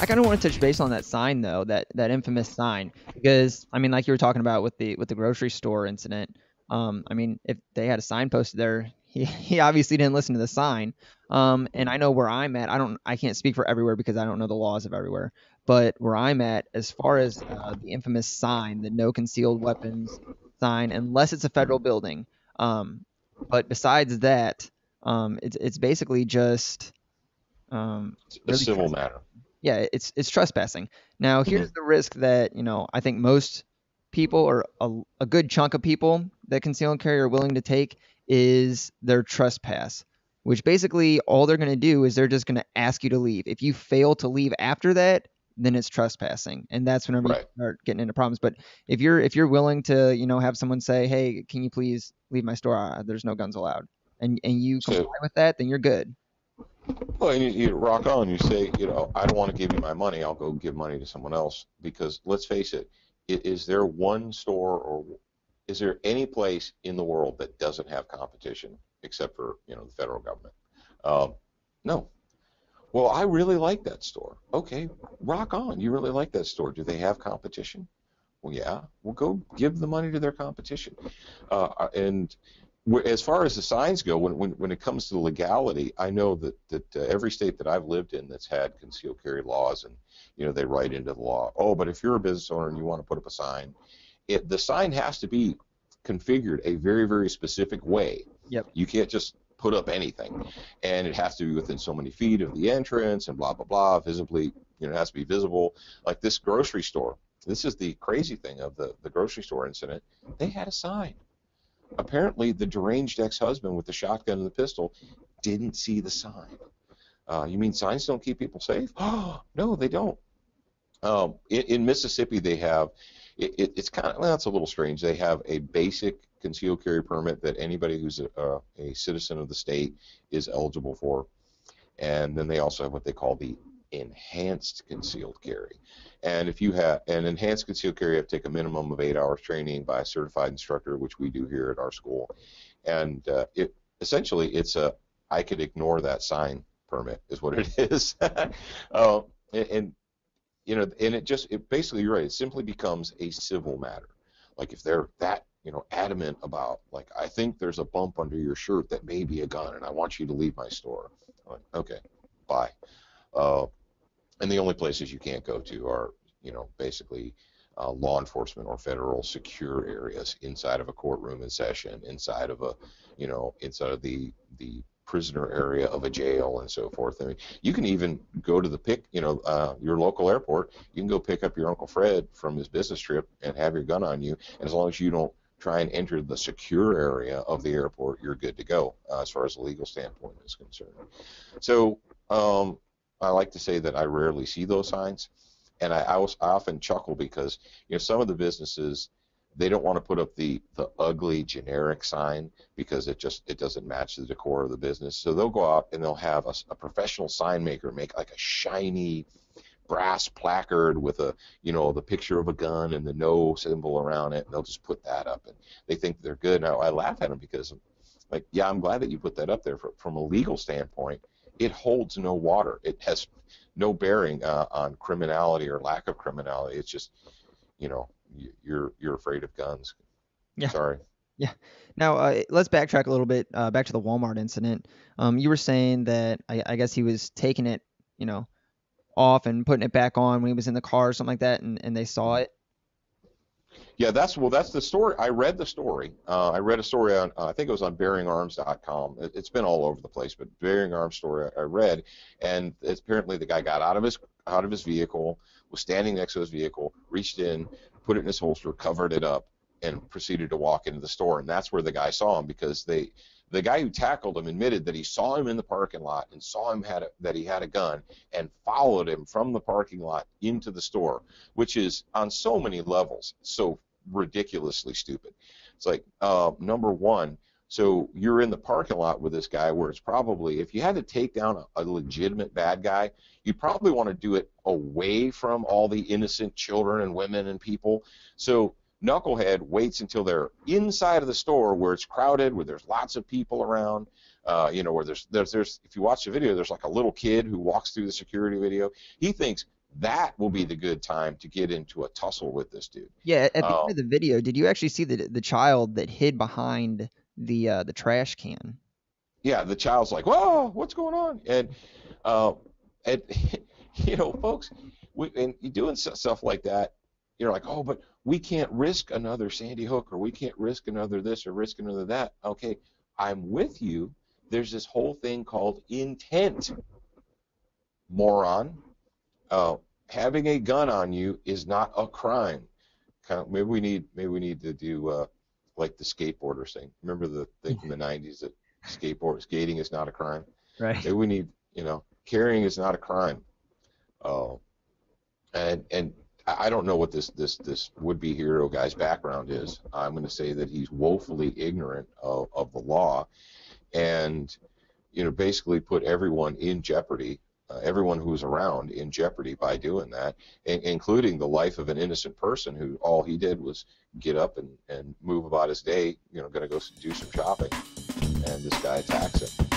I kind of want to touch base on that sign though, that that infamous sign, because I mean, like you were talking about with the with the grocery store incident. Um, I mean, if they had a sign posted there, he, he obviously didn't listen to the sign. Um, and I know where I'm at. I don't, I can't speak for everywhere because I don't know the laws of everywhere. But where I'm at, as far as uh, the infamous sign, the no concealed weapons sign, unless it's a federal building. Um, but besides that, um, it's it's basically just um, It's a civil matter. Yeah, it's it's trespassing. Now, here's the risk that you know I think most people or a, a good chunk of people that conceal and carry are willing to take is their trespass, which basically all they're going to do is they're just going to ask you to leave. If you fail to leave after that, then it's trespassing, and that's whenever you start getting into problems. But if you're if you're willing to you know have someone say, hey, can you please leave my store? Uh, there's no guns allowed, and and you So- comply with that, then you're good. Well, and you, you rock on. You say, you know, I don't want to give you my money. I'll go give money to someone else. Because let's face it, is there one store or is there any place in the world that doesn't have competition except for you know the federal government? Um, no. Well, I really like that store. Okay, rock on. You really like that store. Do they have competition? Well, yeah. Well, go give the money to their competition. Uh, and wh- as far as the signs go, when, when, when it comes to legality, I know that, that uh, every state that I've lived in that's had concealed carry laws, and you know they write into the law, oh, but if you're a business owner and you want to put up a sign, it, the sign has to be configured a very very specific way. Yep. You can't just put up anything, and it has to be within so many feet of the entrance, and blah blah blah, visibly, you know, it has to be visible. Like this grocery store. This is the crazy thing of the, the grocery store incident. They had a sign apparently the deranged ex-husband with the shotgun and the pistol didn't see the sign. Uh, you mean signs don't keep people safe? No, they don't. Um, in, in Mississippi, they have it, it, it's kind of well, it's a little strange. They have a basic concealed carry permit that anybody who's a, a, a citizen of the state is eligible for, and then they also have what they call the enhanced concealed carry. And if you have an enhanced concealed carry, you have to take a minimum of eight hours training by a certified instructor, which we do here at our school. And uh, it essentially it's a I could ignore that sign permit is what it is. uh, and, and you know, and it just it basically you're right. It simply becomes a civil matter. Like if they're that you know adamant about like I think there's a bump under your shirt that may be a gun, and I want you to leave my store. Like, okay, bye. Uh, and the only places you can't go to are, you know, basically uh, law enforcement or federal secure areas inside of a courtroom in session, inside of a, you know, inside of the the prisoner area of a jail and so forth. I mean, you can even go to the pick, you know, uh, your local airport. You can go pick up your Uncle Fred from his business trip and have your gun on you, and as long as you don't try and enter the secure area of the airport, you're good to go uh, as far as the legal standpoint is concerned. So um, I like to say that I rarely see those signs, and I, I, was, I often chuckle because you know some of the businesses they don't want to put up the the ugly generic sign because it just it doesn't match the decor of the business. So they'll go out and they'll have a, a professional sign maker make like a shiny brass placard with a you know the picture of a gun and the no symbol around it and they'll just put that up and they think they're good now i laugh at them because like yeah i'm glad that you put that up there for, from a legal standpoint it holds no water it has no bearing uh, on criminality or lack of criminality it's just you know you- you're you're afraid of guns Yeah. sorry Yeah. Now, uh, let's backtrack a little bit uh, back to the Walmart incident. Um, you were saying that I, I guess he was taking it, you know, off and putting it back on when he was in the car or something like that, and, and they saw it. Yeah, that's well. That's the story. I read the story. Uh, I read a story on. Uh, I think it was on BearingArms.com. It, it's been all over the place, but Bearing Arms story I read, and apparently the guy got out of his out of his vehicle, was standing next to his vehicle, reached in, put it in his holster, covered it up, and proceeded to walk into the store. And that's where the guy saw him because they, the guy who tackled him admitted that he saw him in the parking lot and saw him had a, that he had a gun and followed him from the parking lot into the store, which is on so many levels so ridiculously stupid. It's like uh, number one. So you're in the parking lot with this guy where it's probably if you had to take down a, a legitimate bad guy, you'd probably want to do it away from all the innocent children and women and people. So Knucklehead waits until they're inside of the store where it's crowded, where there's lots of people around. Uh, you know, where there's, there's there's if you watch the video, there's like a little kid who walks through the security video. He thinks that will be the good time to get into a tussle with this dude. Yeah, at the Um, end of the video, did you actually see the the child that hid behind the uh, the trash can? yeah, the child's like, "Whoa, what's going on?" And uh, and you know, folks, we, and you doing stuff like that, you're like, "Oh, but we can't risk another Sandy Hook, or we can't risk another this, or risk another that." Okay, I'm with you. There's this whole thing called intent, moron. Uh, having a gun on you is not a crime. Kind of, maybe we need maybe we need to do uh, like the skateboarders thing. Remember the thing from the '90s that skateboard skating is not a crime. Right. Maybe we need, you know, carrying is not a crime. Uh, and and I don't know what this this this would-be hero guy's background is. I'm going to say that he's woefully ignorant of, of the law, and you know, basically put everyone in jeopardy. Uh, everyone who's around in jeopardy by doing that, in, including the life of an innocent person who all he did was get up and, and move about his day, you know, going to go do some shopping, and this guy attacks him.